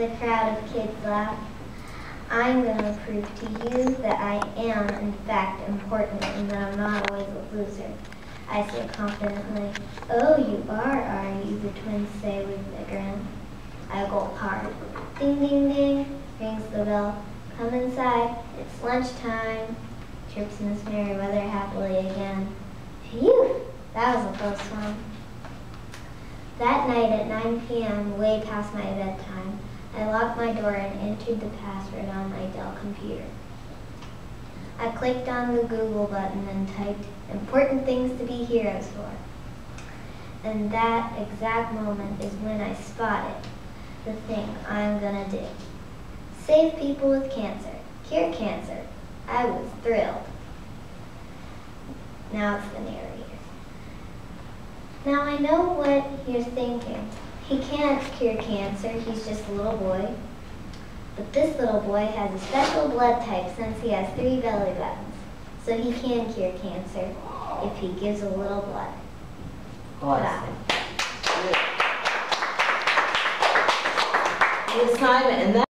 The crowd of kids laugh. I'm going to prove to you that I am, in fact, important and that I'm not always a loser. I say confidently, Oh, you are, are you? The twins say with a grin. I gulp hard. Ding, ding, ding, rings the bell. Come inside, it's lunchtime, chirps Miss Merriweather happily again. Phew, that was a close one. That night at 9 p.m., way past my bedtime, I locked my door and entered the password on my Dell computer. I clicked on the Google button and typed important things to be heroes for. And that exact moment is when I spotted the thing I'm gonna do. Save people with cancer. Cure cancer. I was thrilled. Now it's the narrator. Now I know what you're thinking. He can't cure cancer, he's just a little boy. But this little boy has a special blood type since he has three belly buttons. So he can cure cancer if he gives a little blood. Awesome. Good assignment, and that